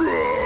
Bruh.